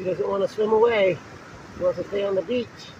She doesn't want to swim away. She wants to stay on the beach.